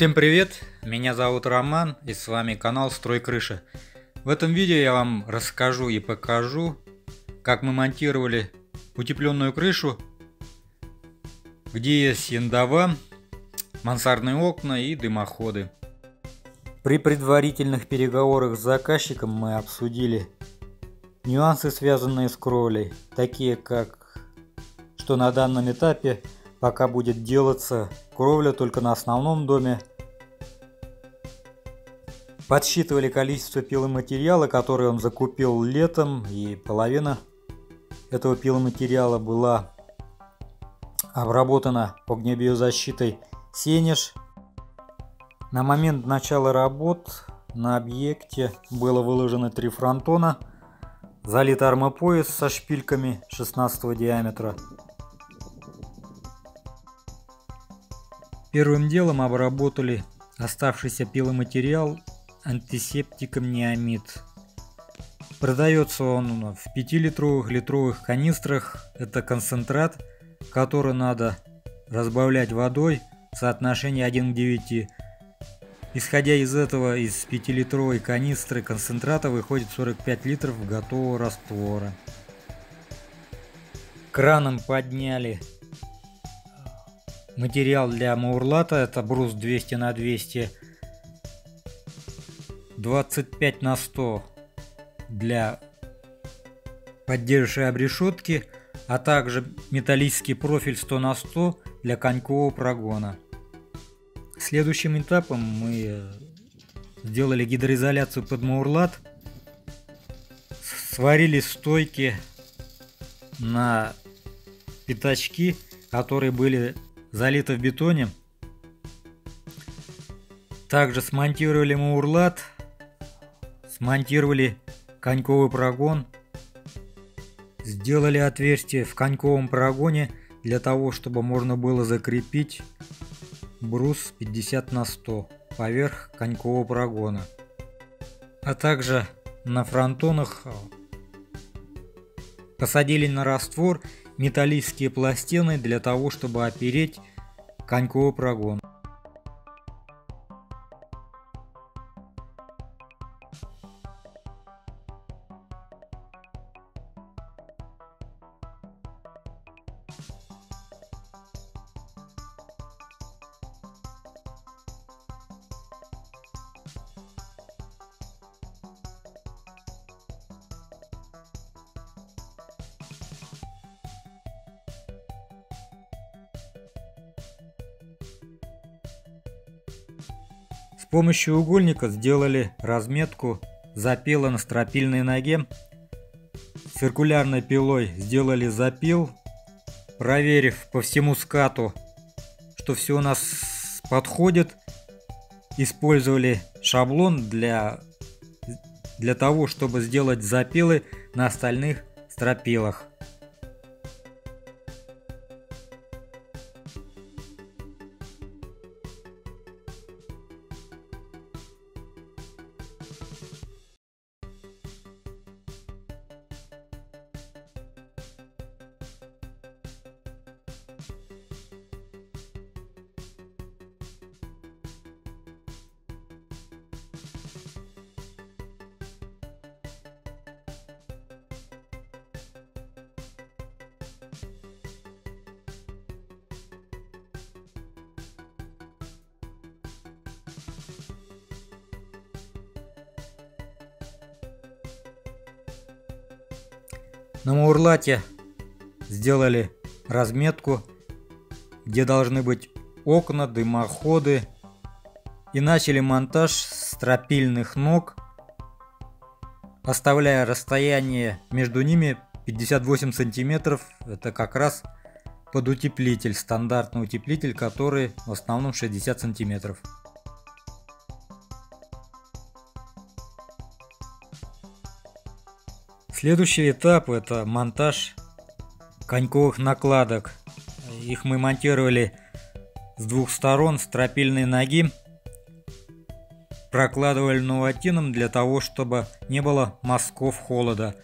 Всем привет, меня зовут Роман и с вами канал Строй Крыша. В этом видео я вам расскажу и покажу, как мы монтировали утепленную крышу, где есть яндова, мансардные окна и дымоходы. При предварительных переговорах с заказчиком мы обсудили нюансы, связанные с кровлей, такие как, что на данном этапе пока будет делаться кровля только на основном доме. Подсчитывали количество пиломатериала, который он закупил летом, и половина этого пиломатериала была обработана огнебиозащитой Сенеж. На момент начала работ на объекте было выложено три фронтона, залит армопояс со шпильками 16 диаметра, Первым делом обработали оставшийся пиломатериал антисептиком неомид. Продается он в 5-литровых литровых канистрах. Это концентрат, который надо разбавлять водой в соотношении 1 к 9. Исходя из этого, из 5-литровой канистры концентрата выходит 45 литров готового раствора. Краном подняли Материал для маурлата это брус 200 на 200 25 на 100 для поддерживающей обрешетки, а также металлический профиль 100 на 100 для конькового прогона. Следующим этапом мы сделали гидроизоляцию под маурлат, сварили стойки на пятачки, которые были залито в бетоне. Также смонтировали маурлат, смонтировали коньковый прогон, сделали отверстие в коньковом прогоне для того, чтобы можно было закрепить брус 50 на 100 поверх конькового прогона. А также на фронтонах посадили на раствор металлические пластины для того, чтобы опереть коньковый прогон. Помощью угольника сделали разметку запила на стропильной ноге. Циркулярной пилой сделали запил, проверив по всему скату, что все у нас подходит. Использовали шаблон для, для того, чтобы сделать запилы на остальных стропилах. На Маурлате сделали разметку, где должны быть окна, дымоходы. И начали монтаж стропильных ног, оставляя расстояние между ними 58 сантиметров. Это как раз под утеплитель, стандартный утеплитель, который в основном 60 сантиметров. Следующий этап это монтаж коньковых накладок. Их мы монтировали с двух сторон с тропильной ноги. Прокладывали новотином для того, чтобы не было мазков холода.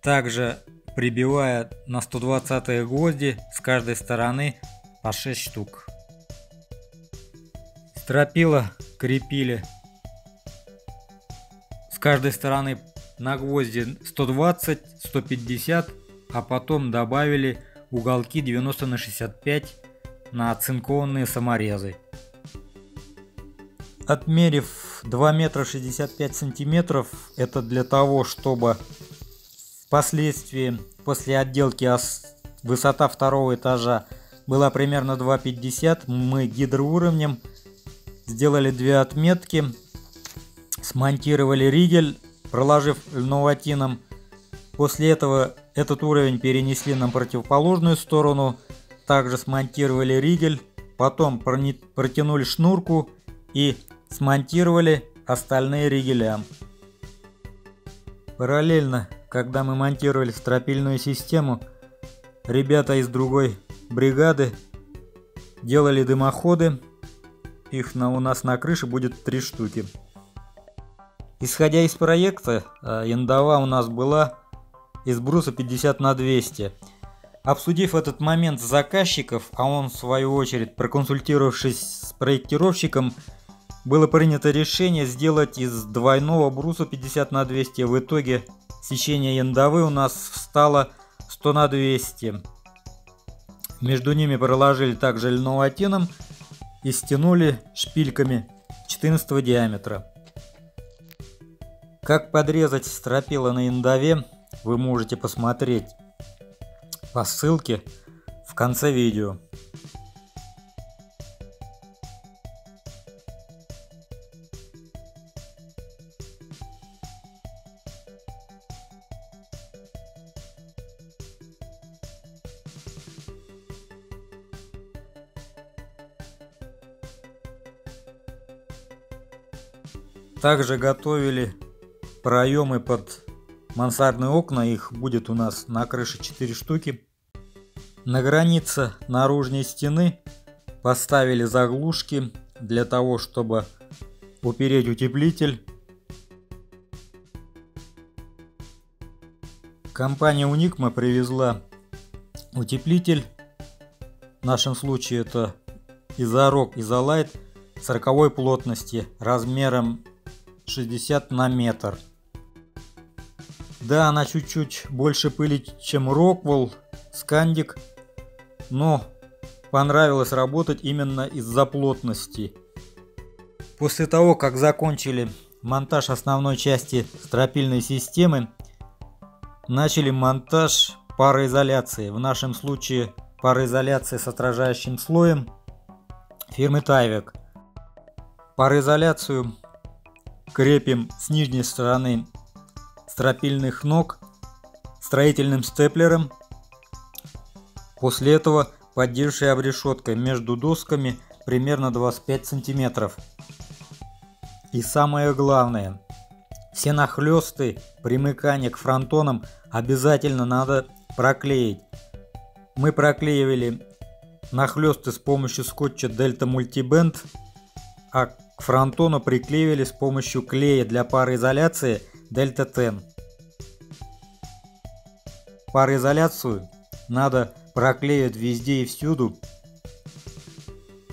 Также прибивая на 120 гвозди с каждой стороны по 6 штук. Стропила крепили с каждой стороны на гвозди 120, 150, а потом добавили уголки 90 на 65 на оцинкованные саморезы. Отмерив 2 метра 65 сантиметров, это для того, чтобы впоследствии после отделки высота второго этажа была примерно 2,50, мы гидроуровнем сделали две отметки, смонтировали ригель, проложив льноватином. После этого этот уровень перенесли на противоположную сторону, также смонтировали ригель, потом протянули шнурку и смонтировали остальные ригеля. Параллельно, когда мы монтировали стропильную систему, ребята из другой бригады делали дымоходы. Их на, у нас на крыше будет три штуки. Исходя из проекта, э, яндова у нас была из бруса 50 на 200. Обсудив этот момент с заказчиков, а он в свою очередь проконсультировавшись с проектировщиком, было принято решение сделать из двойного бруса 50 на 200. В итоге сечение яндовы у нас встало 100 на 200. Между ними проложили также льноватином и стянули шпильками 14 диаметра. Как подрезать стропила на яндове, вы можете посмотреть по ссылке в конце видео. Также готовили проемы под мансардные окна, их будет у нас на крыше 4 штуки. На границе наружной стены поставили заглушки для того, чтобы упереть утеплитель. Компания Уникма привезла утеплитель. В нашем случае это изорок изолайт 40 плотности размером 60 на метр. Да, она чуть-чуть больше пылит, чем Роквелл, Скандик, но понравилось работать именно из-за плотности. После того, как закончили монтаж основной части стропильной системы, начали монтаж пароизоляции. В нашем случае пароизоляция с отражающим слоем фирмы Тайвек. Пароизоляцию крепим с нижней стороны стропильных ног строительным степлером. После этого поддерживая обрешеткой между досками примерно 25 сантиметров. И самое главное, все нахлесты примыкания к фронтонам обязательно надо проклеить. Мы проклеивали нахлесты с помощью скотча Delta Multiband, а к фронтону приклеивали с помощью клея для пароизоляции Delta Ten. Пароизоляцию надо проклеивать везде и всюду,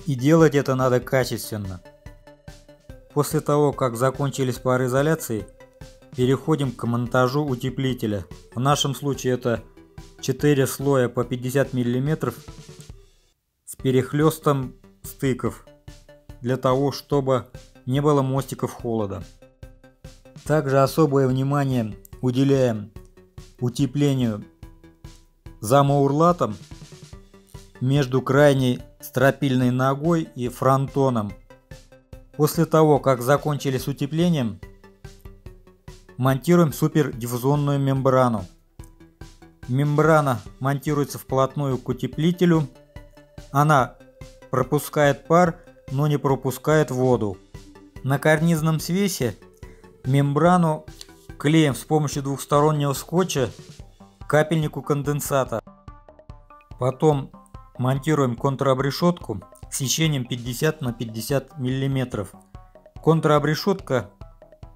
и делать это надо качественно. После того, как закончились пароизоляции, переходим к монтажу утеплителя. В нашем случае это 4 слоя по 50 мм с перехлестом стыков для того, чтобы не было мостиков холода. Также особое внимание уделяем утеплению замаурлатом между крайней стропильной ногой и фронтоном. После того, как закончили с утеплением, монтируем супердиффузионную мембрану. Мембрана монтируется вплотную к утеплителю. Она пропускает пар но не пропускает воду. На карнизном свесе мембрану клеим с помощью двухстороннего скотча к капельнику конденсата. Потом монтируем контробрешетку с сечением 50 на 50 мм. Контробрешетка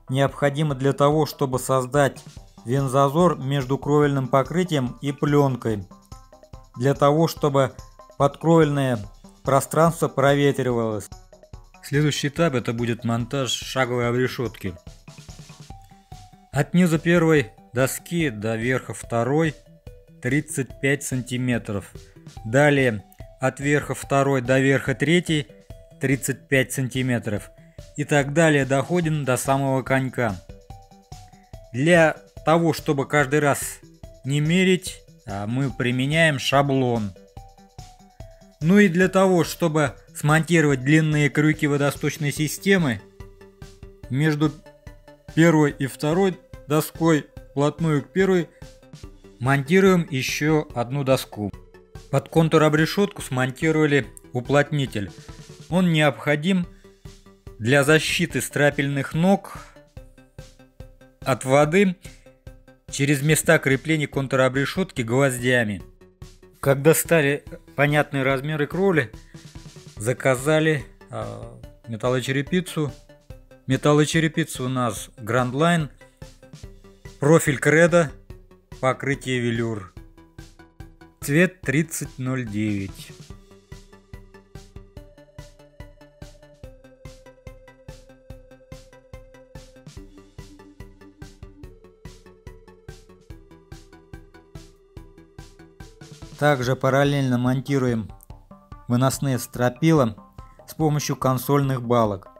необходима для того, чтобы создать вензазор между кровельным покрытием и пленкой. Для того, чтобы подкровельное пространство проветривалось. Следующий этап это будет монтаж шаговой обрешетки. От низа первой доски до верха второй 35 сантиметров. Далее от верха второй до верха третьей 35 сантиметров. И так далее доходим до самого конька. Для того, чтобы каждый раз не мерить, а, мы применяем шаблон. Ну и для того, чтобы смонтировать длинные крюки водосточной системы, между первой и второй доской, вплотную к первой, монтируем еще одну доску. Под контур обрешетку смонтировали уплотнитель. Он необходим для защиты стропильных ног от воды через места крепления контуробрешетки гвоздями. Когда стали понятные размеры кровли, заказали э, металлочерепицу. Металлочерепица у нас Grand Line, профиль кредо, покрытие велюр. Цвет 3009. Также параллельно монтируем выносные стропила с помощью консольных балок.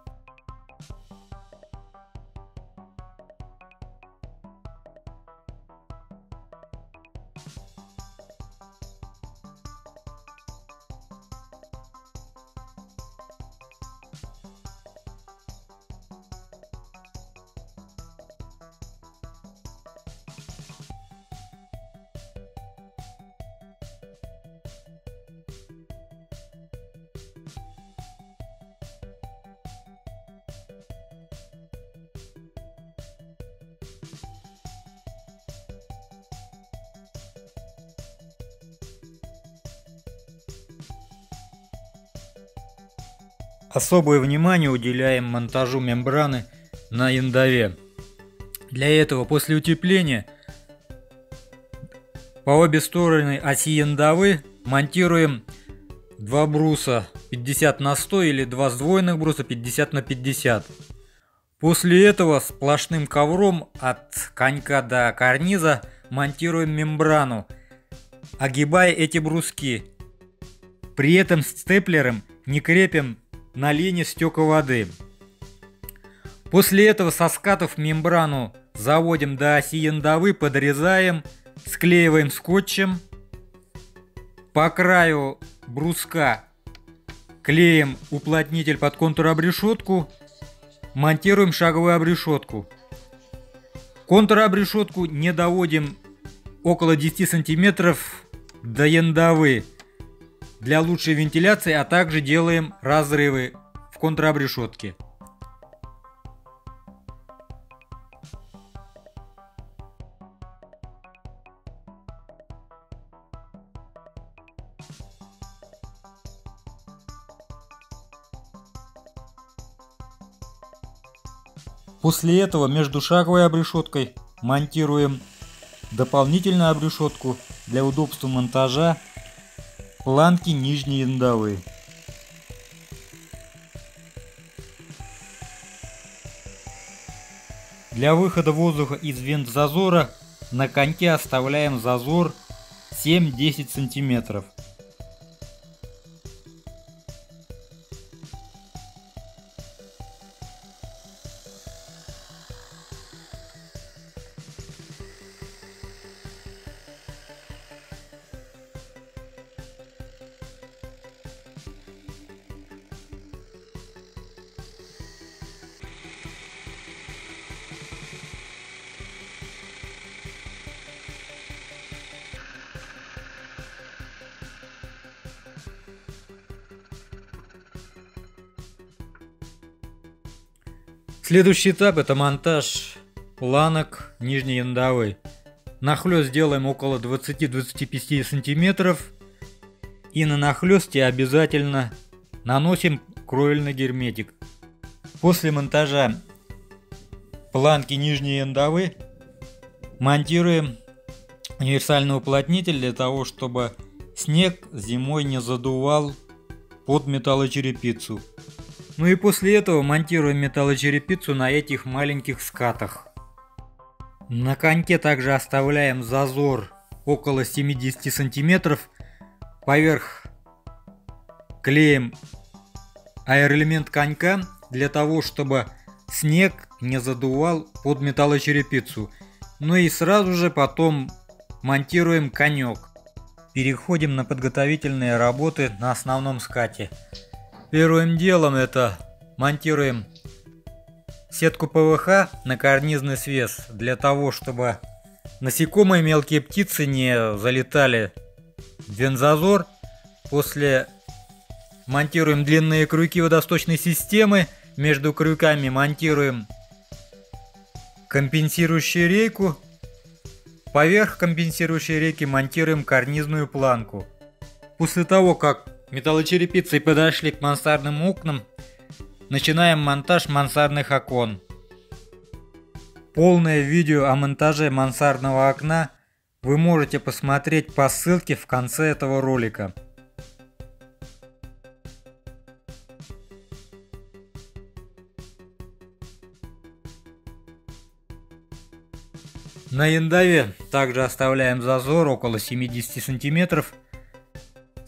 Особое внимание уделяем монтажу мембраны на яндове. Для этого после утепления по обе стороны оси яндовы монтируем два бруса 50 на 100 или два сдвоенных бруса 50 на 50. После этого сплошным ковром от конька до карниза монтируем мембрану, огибая эти бруски. При этом степлером не крепим на линии стека воды. После этого со скатов мембрану заводим до оси яндовы, подрезаем, склеиваем скотчем. По краю бруска клеим уплотнитель под контур обрешетку, монтируем шаговую обрешетку. Контур обрешетку не доводим около 10 сантиметров до яндовы для лучшей вентиляции, а также делаем разрывы в контрабрешетке. После этого между шаговой обрешеткой монтируем дополнительную обрешетку для удобства монтажа Планки нижние яндовы. Для выхода воздуха из вент зазора на коньке оставляем зазор 7-10 сантиметров. Следующий этап это монтаж планок нижней яндовой. Нахлест сделаем около 20-25 сантиметров. И на нахлесте обязательно наносим кровельный герметик. После монтажа планки нижней яндовы монтируем универсальный уплотнитель для того, чтобы снег зимой не задувал под металлочерепицу. Ну и после этого монтируем металлочерепицу на этих маленьких скатах. На коньке также оставляем зазор около 70 сантиметров. Поверх клеим аэроэлемент конька для того, чтобы снег не задувал под металлочерепицу. Ну и сразу же потом монтируем конек. Переходим на подготовительные работы на основном скате. Первым делом это монтируем сетку ПВХ на карнизный свес для того, чтобы насекомые мелкие птицы не залетали в вензазор. После монтируем длинные крюки водосточной системы. Между крюками монтируем компенсирующую рейку. Поверх компенсирующей рейки монтируем карнизную планку. После того, как металлочерепицей подошли к мансардным окнам, начинаем монтаж мансардных окон. Полное видео о монтаже мансардного окна вы можете посмотреть по ссылке в конце этого ролика. На яндове также оставляем зазор около 70 сантиметров.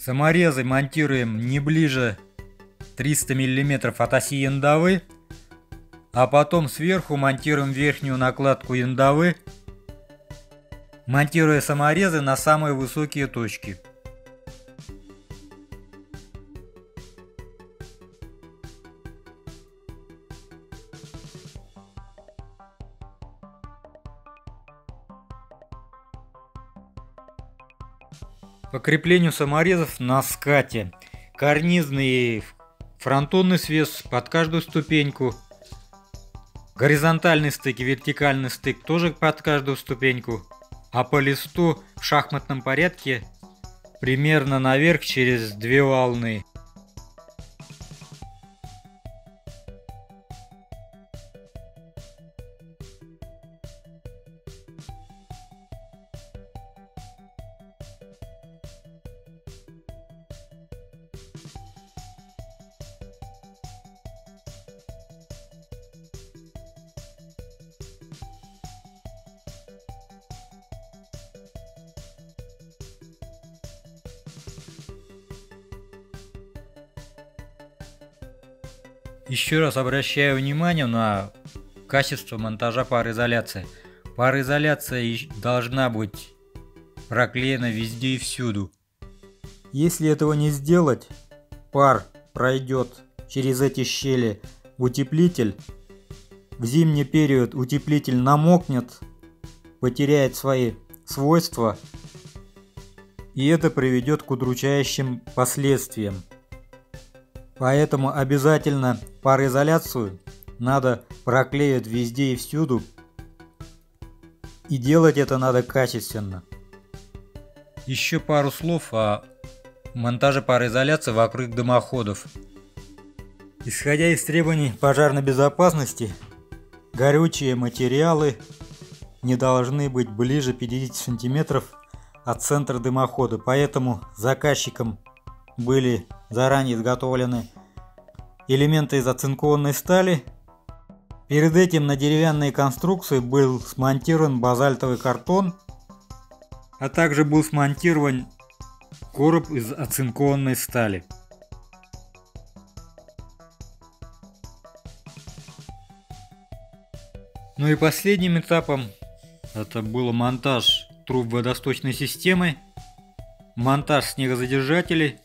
Саморезы монтируем не ближе 300 мм от оси яндовы, а потом сверху монтируем верхнюю накладку яндовы, монтируя саморезы на самые высокие точки. По креплению саморезов на скате. Карнизный фронтонный свес под каждую ступеньку. Горизонтальный стык и вертикальный стык тоже под каждую ступеньку. А по листу в шахматном порядке примерно наверх через две волны. Еще раз обращаю внимание на качество монтажа пароизоляции. Пароизоляция должна быть проклеена везде и всюду. Если этого не сделать, пар пройдет через эти щели в утеплитель. В зимний период утеплитель намокнет, потеряет свои свойства, и это приведет к удручающим последствиям. Поэтому обязательно пароизоляцию надо проклеивать везде и всюду. И делать это надо качественно. Еще пару слов о монтаже пароизоляции вокруг дымоходов. Исходя из требований пожарной безопасности, горючие материалы не должны быть ближе 50 см от центра дымохода, поэтому заказчикам были заранее изготовлены элементы из оцинкованной стали. Перед этим на деревянной конструкции был смонтирован базальтовый картон, а также был смонтирован короб из оцинкованной стали. Ну и последним этапом это был монтаж труб водосточной системы, монтаж снегозадержателей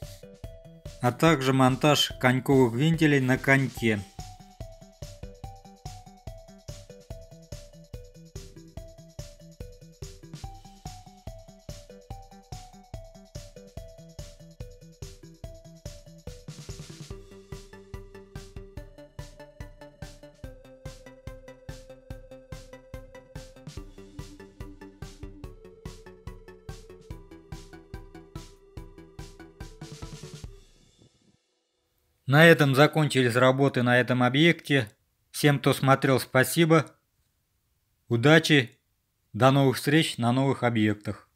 а также монтаж коньковых вентилей на коньке. На этом закончились работы на этом объекте. Всем, кто смотрел, спасибо. Удачи. До новых встреч на новых объектах.